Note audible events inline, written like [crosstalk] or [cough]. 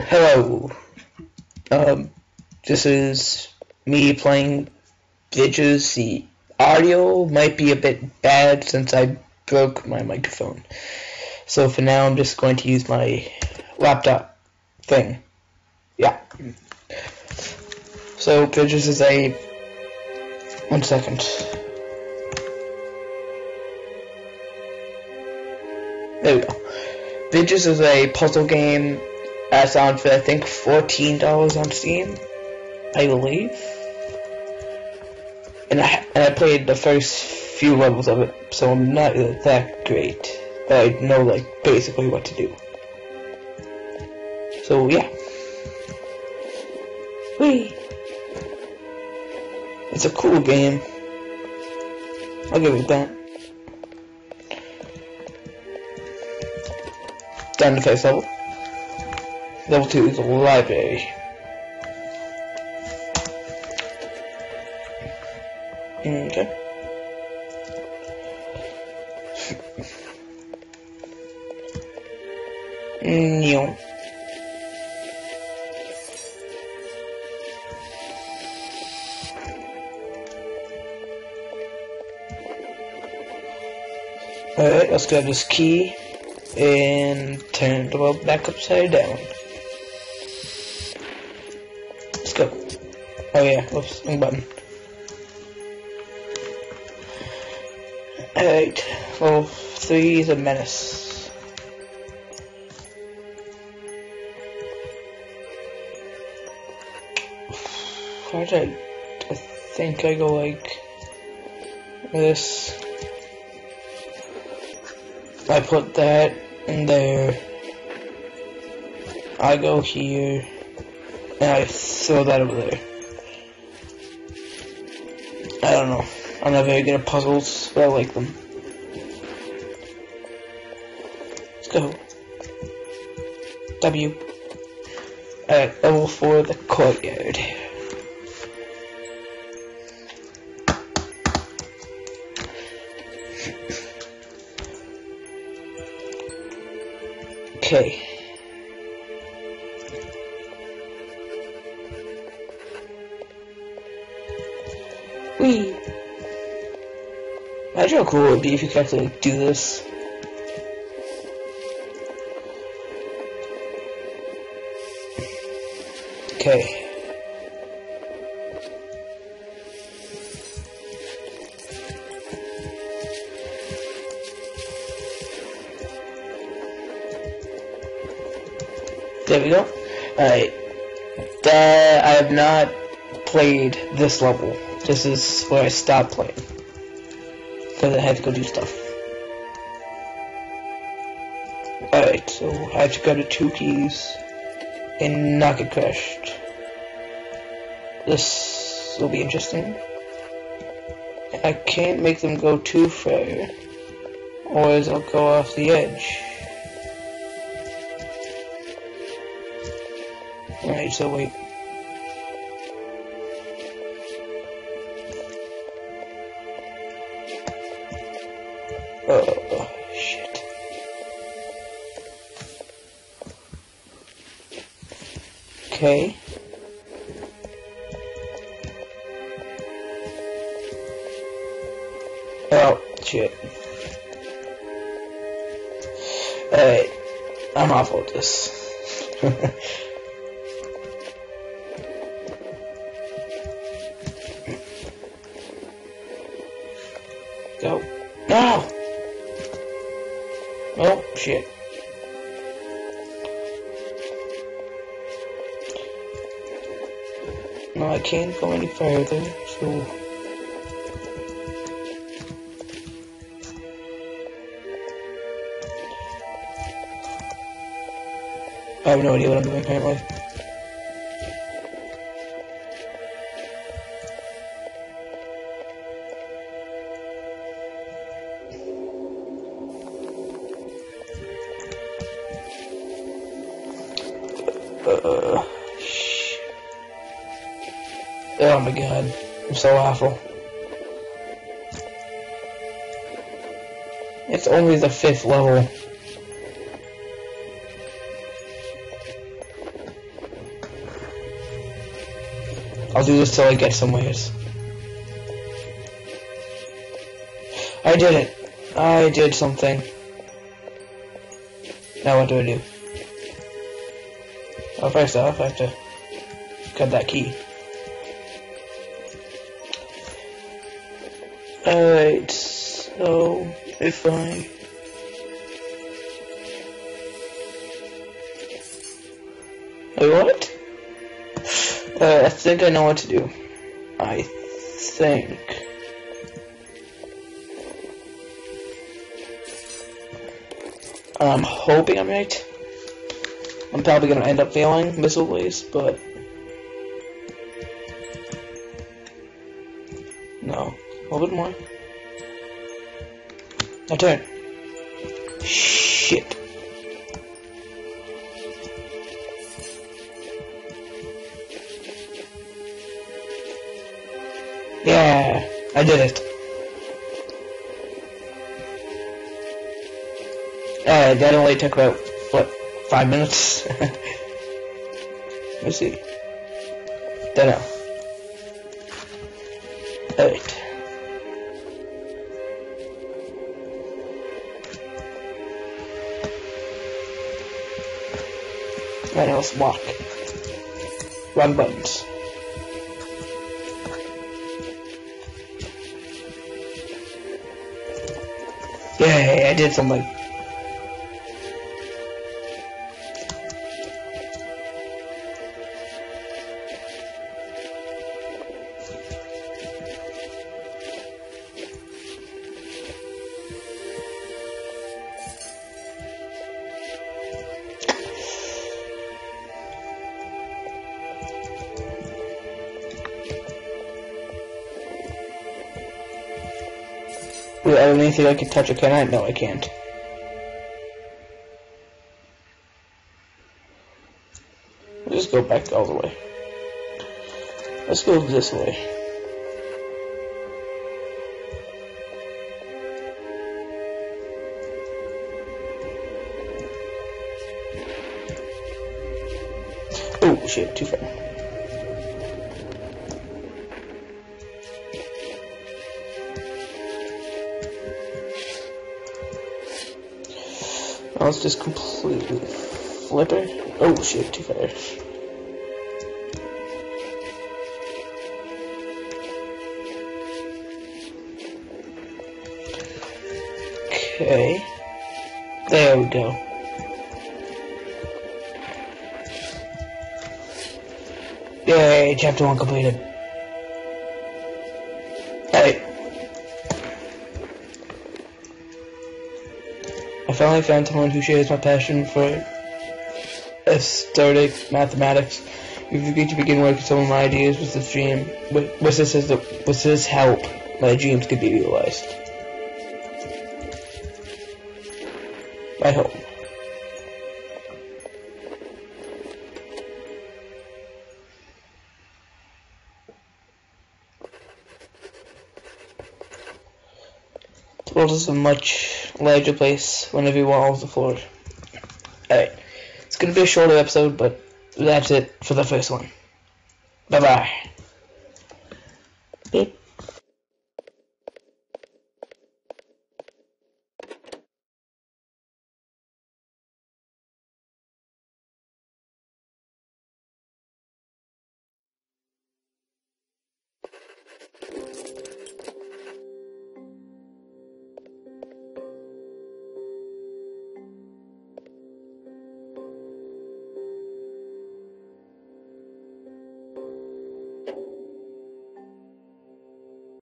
Hello. Um, this is me playing Bridges. The audio might be a bit bad since I broke my microphone. So for now, I'm just going to use my laptop thing. Yeah. So Bridges is a... One second. There we go. Bridges is a puzzle game that's on for I think $14 on Steam, I believe. And I, and I played the first few levels of it, so I'm not that great. But I know like basically what to do. So yeah. Whee! It's a cool game. I'll give it that. Done the first level. Level 2 is a library. Okay. No. Alright, let's grab this key and turn the world back upside down. Oh yeah, whoops, wrong button. Alright, level 3 is a menace. Why did I, I think I go like this? I put that in there. I go here, and I throw that over there. I don't know. I'm not very good at puzzles, but I like them. Let's go. W. Alright, level 4, the courtyard. Okay. Imagine how cool it would be if you could actually do this. Okay. There we go. Alright. That I have not played this level. This is where I stopped playing. Because I had to go do stuff. Alright, so I have to go to two keys and not get crashed. This will be interesting. I can't make them go too far, or else I'll go off the edge. Alright, so wait. Okay. Oh, shit. Alright. I'm awful at this. [laughs] Go. No! Oh, shit. I can't go any further, so... I have no idea what I'm doing apparently. Uh. Oh my god, I'm so awful. It's only the fifth level. I'll do this till I get somewhere. I did it. I did something. Now what do I do? Well, first off, I have to cut that key. Alright, so if I Wait, what? Uh, I think I know what to do. I think. I'm hoping I'm right. I'm probably gonna end up failing miserably, but no, a little bit more. My turn. Shit. Yeah, I did it. Uh, that only took about, what, five minutes? [laughs] Let's see. Don't know. Alright. Now let's walk. Run buttons. Yay, I did something. I don't I can touch it, can I? No, I can't. Let's just go back all the way. Let's go this way. Oh shit, too far. I was just completely flipping. Oh shit, too fast. Okay. There we go. Yay, chapter one completed. Finally found someone who shares my passion for aesthetic mathematics. We've agreed to begin working some of my ideas with this dream. With, with this with this help, my dreams could be realized. I hope. The world is a much larger place whenever you want off the floor. Alright. It's gonna be a shorter episode, but that's it for the first one. Bye bye. Beep.